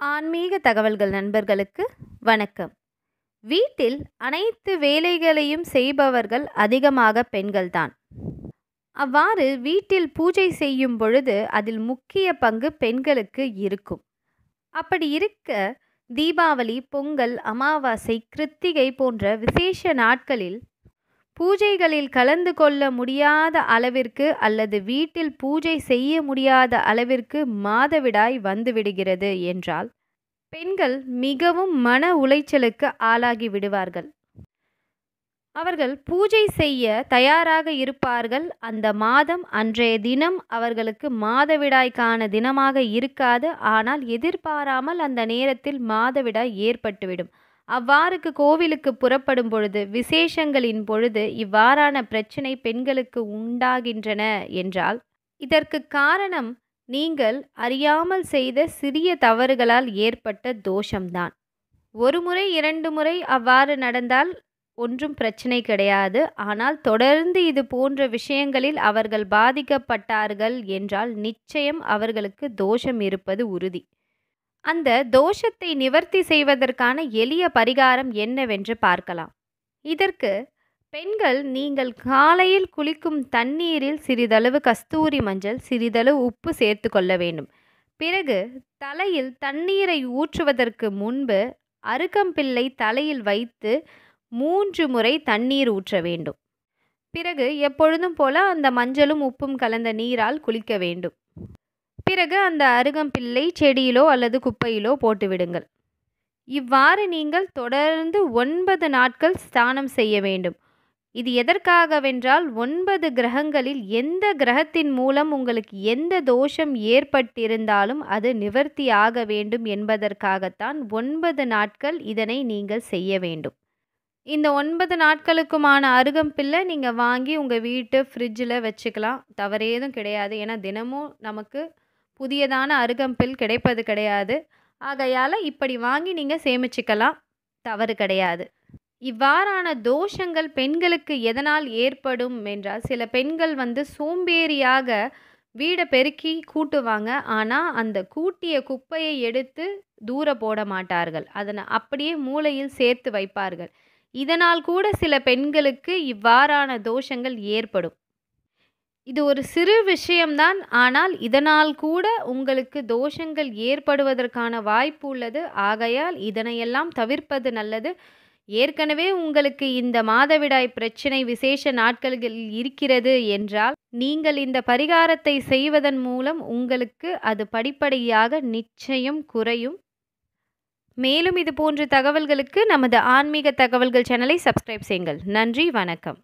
ஆன்மீக தகவல்கள் நண்பர்களுக்கு வணக்கம். வீட்டில் அனைத்து வேலைகளையும் செய்பவர்கள் அதிகமாக பெண்கள்தான். அவ்வாறு வீட்டில் பூஜை செய்யும் பொழுது அதில் முக்கிய பங்கு பெண்களுக்கு இருக்கும். அப்படி இருக்க தீபாவளி பொங்கல் அமாவாசை கிருத்திகை போன்ற விசேஷ நாட்களில் பூஜைகளில் கலந்து கொள்ள முடியாத அளவிற்கு அல்லது வீட்டில் பூஜை செய்ய முடியாத அளவிற்கு மாதவிடாய் வந்துவிடுகிறது என்றால் பெண்கள் மிகவும் மன உளைச்சலுக்கு ஆளாகி விடுவார்கள். அவர்கள் பூஜை செய்ய தயாராக இருப்பார்கள். அந்த மாதம் அன்றைய தினம் அவர்களுக்கு மாதவிடாய்க்கான தினமாக இருக்காது. ஆனால் எதிர்பாராமல் அந்த நேரத்தில் மாதவிடாய் ஏற்பட்டுவிடும். அவ்வாறுக்கு கோவிலுக்கு புறப்படும் பொழுது விசேஷங்களின் பொழுது இவ்வாறான பிரச்சனை பெண்களுக்கு உண்டாகின்றன என்றால் இதற்கு காரணம் நீங்கள் அறியாமல் செய்த சிறிய தவறுகளால் ஏற்பட்ட தோஷம்தான். ஒரு முறை இரண்டு முறை அவ்வாறு நடந்தால் ஒன்றும் பிரச்சனை கிடையாது. ஆனால் தொடர்ந்து இது போன்ற விஷயங்களில் அவர்கள் பாதிக்கப்பட்டார்கள் என்றால் நிச்சயம் அவர்களுக்கு தோஷம் இருப்பது உறுதி. அந்த தோஷத்தை நிவர்த்தி செய்வதற்கான எளிய பரிகாரம் என்னவென்று பார்க்கலாம். இதற்கு பெண்கள் நீங்கள் காலையில் குளிக்கும் தண்ணீரில் சிறிதளவு கஸ்தூரி மஞ்சள் சிறிதளவு உப்பு சேர்த்து கொள்ள வேண்டும். பிறகு தலையில் தண்ணீரை ஊற்றுவதற்கு முன்பு அருகம்பிள்ளை தலையில் வைத்து மூன்று முறை தண்ணீர் ஊற்ற வேண்டும். பிறகு எப்பொழுதும் போல அந்த மஞ்சளும் உப்பும் கலந்த நீரால் குளிக்க வேண்டும். பிறகு அந்த அருகம்பிள்ளை செடியிலோ அல்லது குப்பையிலோ போட்டுவிடுங்கள் இவ்வாறு நீங்கள் தொடர்ந்து ஒன்பது நாட்கள் ஸ்தானம் செய்ய வேண்டும். இது எதற்காகவென்றால் ஒன்பது கிரகங்களில் எந்த கிரகத்தின் மூலம் உங்களுக்கு எந்த தோஷம் ஏற்பட்டிருந்தாலும் அது நிவர்த்தி ஆக வேண்டும் என்பதற்காகத்தான் ஒன்பது நாட்கள் இதனை நீங்கள் செய்ய வேண்டும். இந்த ஒன்பது நாட்களுக்குமான அருகம்பில்லை நீங்கள் வாங்கி உங்கள் வீட்டு ஃப்ரிட்ஜில் வச்சுக்கலாம். தவறேதும் கிடையாது. ஏன்னா தினமும் நமக்கு புதியதான அருகம்பில் கிடைப்பது கிடையாது. ஆகையால் இப்படி வாங்கி நீங்கள் சேமிச்சுக்கலாம். தவறு கிடையாது. இவ்வாறான தோஷங்கள் பெண்களுக்கு எதனால் ஏற்படும் என்றால் சில பெண்கள் வந்து சோம்பேறியாக வீடை பெருக்கி கூட்டுவாங்க. ஆனால் அந்த கூட்டிய குப்பையை எடுத்து தூர போட மாட்டார்கள். அதனை அப்படியே மூளையில் சேர்த்து வைப்பார்கள். இதனால் கூட சில பெண்களுக்கு இவ்வாறான தோஷங்கள் ஏற்படும். இது ஒரு சிறு விஷயம்தான் ஆனால் இதனால் கூட உங்களுக்கு தோஷங்கள் ஏற்படுவதற்கான வாய்ப்பு உள்ளது. ஆகையால் இதனையெல்லாம் தவிர்ப்பது நல்லது. ஏற்கனவே உங்களுக்கு இந்த மாதவிடாய் பிரச்சனை விசேஷ நாட்களில் இருக்கிறது என்றால் நீங்கள் இந்த பரிகாரத்தை செய்வதன் மூலம் உங்களுக்கு அது படிப்படியாக நிச்சயம் குறையும். மேலும் இது போன்ற தகவல்களுக்கு நமது ஆன்மீக தகவல்கள் சேனலை சப்ஸ்கிரைப் செய்யுங்கள். நன்றி வணக்கம்.